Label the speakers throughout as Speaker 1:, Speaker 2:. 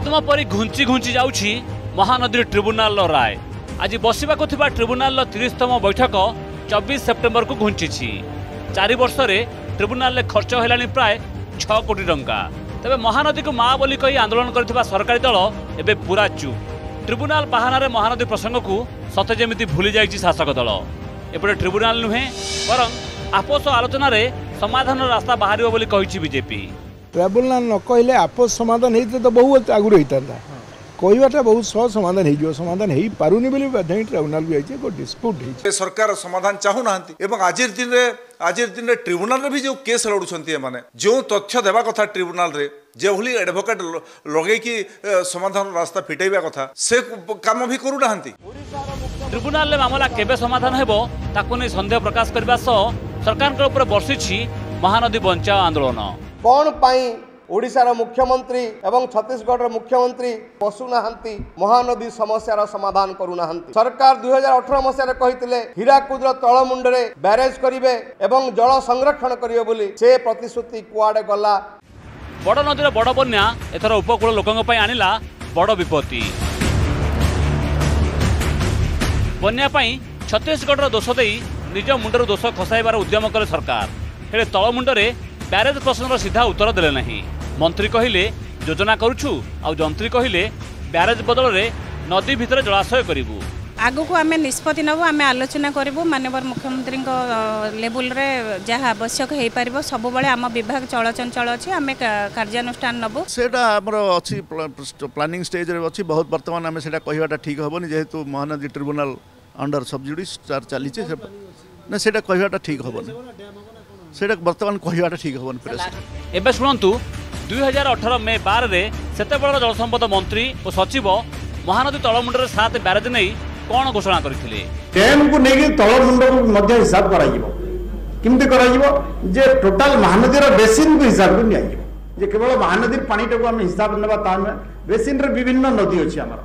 Speaker 1: ପଦ୍ମ ପରି ଘୁଞ୍ଚି ଘୁଞ୍ଚି ଯାଉଛି ମହାନଦୀ ଟ୍ରିବ୍ୟୁନାଲର ରାୟ ଆଜି ବସିବାକୁ ଥିବା ଟ୍ରିବ୍ୟୁନାଲର ତିରିଶତମ ବୈଠକ ଚବିଶ ସେପ୍ଟେମ୍ବରକୁ ଘୁଞ୍ଚିଛି ଚାରି ବର୍ଷରେ ଟ୍ରିବ୍ୟୁନାଲରେ ଖର୍ଚ୍ଚ ହେଲାଣି ପ୍ରାୟ ଛଅ କୋଟି ଟଙ୍କା ତେବେ ମହାନଦୀକୁ ମା ବୋଲି କହି ଆନ୍ଦୋଳନ କରିଥିବା ସରକାରୀ ଦଳ ଏବେ ପୁରା ଚୁପ୍ ଟ୍ରିବ୍ୟୁନାଲ ବାହାନାରେ ମହାନଦୀ ପ୍ରସଙ୍ଗକୁ ସତେ ଯେମିତି ଭୁଲି ଯାଇଛି ଶାସକ ଦଳ ଏପଟେ ଟ୍ରିବ୍ୟୁନାଲ ନୁହେଁ ବରଂ আপোଷ ଆଲୋଚନାରେ ସମାଧାନର ରାସ୍ତା ବାହାରିବ ବୋଲି କହିଛି ବିଜେପି
Speaker 2: ট্রাইব্যুনাল ନ କହିଲେ ଆପୋଷ ସମାଧାନ ହେଇଥିଲେ ତ ବହୁ ଆଗରୁ ହେଇଥାନ୍ତା କହିବାଟା ବହୁତ ସହ ସମାଧାନ ହେଇଯିବ ସମାଧାନ ହେଇପାରୁନି ବୋଲି ବାଧ୍ୟ ହିଁ ଟ୍ରାଇବୁନାଲକୁ ଯାଇଛି ଏକ ଡିସ୍ପ୍ୟୁଟ୍ ହେଇଛି
Speaker 3: ସରକାର ସମାଧାନ ଚାହୁଁନାହାନ୍ତି ଏବଂ ଆଜି ଦିନରେ ଆଜି ଦିନରେ ଟ୍ରିବ୍ୟୁନାଲରେ ବି ଯେଉଁ କେସ୍ ଲଢ଼ୁଛନ୍ତି ଏମାନେ ଯେଉଁ ତଥ୍ୟ ଦେବା କଥା ଟ୍ରିବ୍ୟୁନାଲରେ যেভাবে আডভোকেট লগাইকি সমাধান রাস্তা ফিটাইবা কথা সে কাম বি করু না
Speaker 1: ট্রিব্যুনাল মামলা কেবে সমাধান হব তাকে নিয়ে সন্দেহ প্রকাশ করা সহ সরকার উপরে বর্ষিছি মহানদী বঞ্চাও আন্দোলন
Speaker 4: କ'ଣ ପାଇଁ ଓଡ଼ିଶାର ମୁଖ୍ୟମନ୍ତ୍ରୀ ଏବଂ ଛତିଶଗଡ଼ର ମୁଖ୍ୟମନ୍ତ୍ରୀ ବସୁନାହାନ୍ତି ମହାନଦୀ ସମସ୍ୟାର ସମାଧାନ କରୁନାହାନ୍ତି ସରକାର ଦୁଇ ହଜାର ଅଠର ମସିହାରେ କହିଥିଲେ ହୀରାକୁଦର ତଳମୁଣ୍ଡରେ ବ୍ୟାରେଜ କରିବେ ଏବଂ ଜଳ ସଂରକ୍ଷଣ କରିବେ ବୋଲି ସେ ପ୍ରତିଶ୍ରୁତି କୁଆଡ଼େ ଗଲା
Speaker 1: ବଡ଼ ନଦୀର ବଡ଼ ବନ୍ୟା ଏଥର ଉପକୂଳ ଲୋକଙ୍କ ପାଇଁ ଆଣିଲା ବଡ଼ ବିପତ୍ତି ବନ୍ୟା ପାଇଁ ଛତିଶଗଡ଼ର ଦୋଷ ଦେଇ ନିଜ ମୁଣ୍ଡରୁ ଦୋଷ ଖସାଇବାର ଉଦ୍ୟମ କଲେ ସରକାର ହେଲେ ତଳମୁଣ୍ଡରେ ବ୍ୟାରେଜ୍ ପ୍ରଶ୍ନର ସିଧା ଉତ୍ତର ଦେଲେ ନାହିଁ ମନ୍ତ୍ରୀ କହିଲେ ଯୋଜନା କରୁଛୁ ଆଉ ଯନ୍ତ୍ରୀ କହିଲେ ବ୍ୟାରେଜ୍ ବଦଳରେ ନଦୀ ଭିତରେ ଜଳାଶୟ କରିବୁ
Speaker 5: ଆଗକୁ ଆମେ ନିଷ୍ପତ୍ତି ନେବୁ ଆମେ ଆଲୋଚନା କରିବୁ ମାନ୍ୟବର ମୁଖ୍ୟମନ୍ତ୍ରୀଙ୍କ ଲେବୁଲରେ ଯାହା ଆବଶ୍ୟକ ହେଇପାରିବ ସବୁବେଳେ ଆମ ବିଭାଗ ଚଳଚଞ୍ଚଳ ଅଛି ଆମେ କାର୍ଯ୍ୟାନୁଷ୍ଠାନ ନେବୁ
Speaker 6: ସେଇଟା ଆମର ଅଛି ପ୍ଲାନିଂ ଷ୍ଟେଜ୍ରେ ଅଛି ବହୁତ ବର୍ତ୍ତମାନ ଆମେ ସେଇଟା କହିବାଟା ଠିକ୍ ହେବନି ଯେହେତୁ ମହାନଦୀ ଟ୍ରିବ୍ୟୁନାଲ ଅଣ୍ଡର ସବଜୁଡ଼ିସ୍ ତାର ଚାଲିଛି ନା ସେଇଟା କହିବାଟା ଠିକ୍ ହେବନି সেটা বর্তমান কহবাটা ঠিক হবন প্রেস
Speaker 1: এবে শুণন্তু দুই হাজার অঠর মে বারে সেতবেলার জলসম্পদ মন্ত্রী ও সচিব মহানদী তলমুন্ডের সাত ব্যারেজ নেই কোণ ঘোষণা করে
Speaker 7: ড্যামকু নেই তলমুন্ডকু মধ্যে হিসাব করা কেমতি করা যে টোটাল মহানদীর বেসিনকু হিসাবকু নিয়ে যে কেবল মহানদীর পাটাকে আমি হিসাব নেওয়া তা নুহে বেসিন্রে বিভিন্ন নদী অছি আমার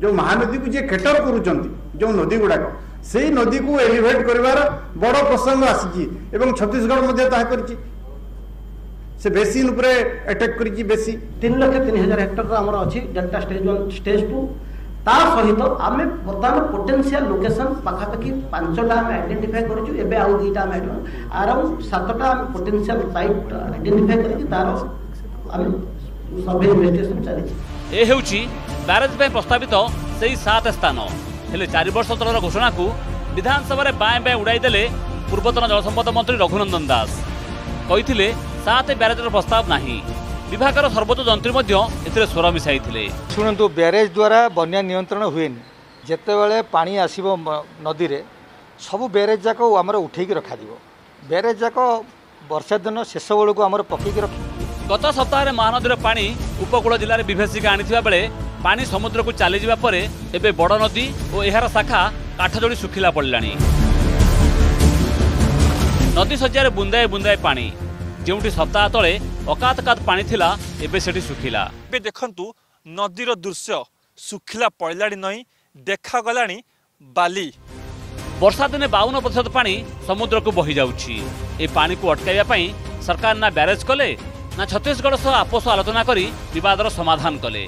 Speaker 7: যে মহানদীকে যে কেটর করুচার যে নদী গুড়াক সেই নদীকে এলিভেট করবার বড় প্রসঙ্গ আসিছি এবং ছত্তিশগড় মধ্যে তাহা করেছি সে বেশি উপরে আটাক করেছি বেশি
Speaker 8: তিন লক্ষ তিন হাজার হেক্টর আমার অছি delta stage one stage two তা সহিত আমি বর্তমানে পোটেনসিয়াল লোকেসন পাখাপাখি পাঁচটা আমি আইডেন্টিফাই করছু এবে আউ দুইটা আমি আর সাতটা আমি পোটেনসিয়াল সাইট আইডেন্টিফাই করেছি তার আমি সর্ভে ইনভেস্টিগেশন চালিছি
Speaker 1: এ হেউচি ব্যারেজ পাই প্রস্তাবিত সেই সাত স্থান ହେଲେ ଚାରି ବର୍ଷ ତଳର ଘୋଷଣାକୁ ବିଧାନସଭାରେ ବାଏଁ ବାଏଁ ଉଡ଼ାଇ ଦେଲେ ପୂର୍ବତନ ଜଳସମ୍ପଦ ମନ୍ତ୍ରୀ ରଘୁନନ୍ଦନ ଦାସ କହିଥିଲେ ସାତ ବ୍ୟାରେଜର ପ୍ରସ୍ତାବ ନାହିଁ ବିଭାଗର ସର୍ବୋଚ୍ଚ ଯନ୍ତ୍ରୀ ମଧ୍ୟ ଏଥିରେ ସ୍ୱର ମିଶାଇଥିଲେ
Speaker 9: ଶୁଣନ୍ତୁ ବ୍ୟାରେଜ ଦ୍ୱାରା ବନ୍ୟା ନିୟନ୍ତ୍ରଣ ହୁଏନି ଯେତେବେଳେ ପାଣି ଆସିବ ନଦୀରେ ସବୁ ବ୍ୟାରେଜ ଯାକ ଆମର ଉଠେଇକି ରଖାଯିବ ବ୍ୟାରେଜ ଯାକ ବର୍ଷା ଦିନ ଶେଷ ବେଳକୁ ଆମର ପକେଇକି ରଖିବ
Speaker 1: ଗତ ସପ୍ତାହରେ ମହାନଦୀର ପାଣି ଉପକୂଳ ଜିଲ୍ଲାରେ ବିଭେଷିକା ଆଣିଥିବା ବେଳେ ପାଣି ସମୁଦ୍ରକୁ ଚାଲିଯିବା ପରେ ଏବେ ବଡ଼ ନଦୀ ଓ ଏହାର ଶାଖା କାଠଯୋଡ଼ି ଶୁଖିଲା ପଡ଼ିଲାଣି ନଦୀ ଶଯ୍ୟାରେ ବୁନ୍ଦାଏ ବୁନ୍ଦାଏ ପାଣି ଯେଉଁଠି ସପ୍ତାହ ତଳେ ଅକାତ କାତ ପାଣି ଥିଲା ଏବେ ସେଠି ଶୁଖିଲା
Speaker 10: ଏବେ ଦେଖନ୍ତୁ ନଦୀର ଦୃଶ୍ୟ ଶୁଖିଲା ପଡ଼ିଲାଣି ନଇଁ ଦେଖାଗଲାଣି ବାଲି
Speaker 1: ବର୍ଷା ଦିନେ ବାଉନ ପ୍ରତିଶତ ପାଣି ସମୁଦ୍ରକୁ ବହିଯାଉଛି ଏ ପାଣିକୁ ଅଟକାଇବା ପାଇଁ ସରକାର ନା ବ୍ୟାରେଜ୍ କଲେ ନା ଛତିଶଗଡ଼ ସହ ଆପୋଷ ଆଲୋଚନା କରି ବିବାଦର ସମାଧାନ କଲେ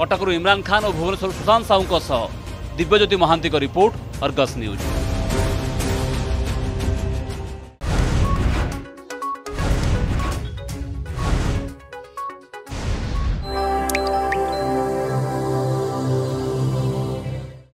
Speaker 1: कटकुर खान खान् भुवनेश्वर प्रशान्त साहु दिव्यज्योति महान्तको रिपोर्ट अर्गस न्यूज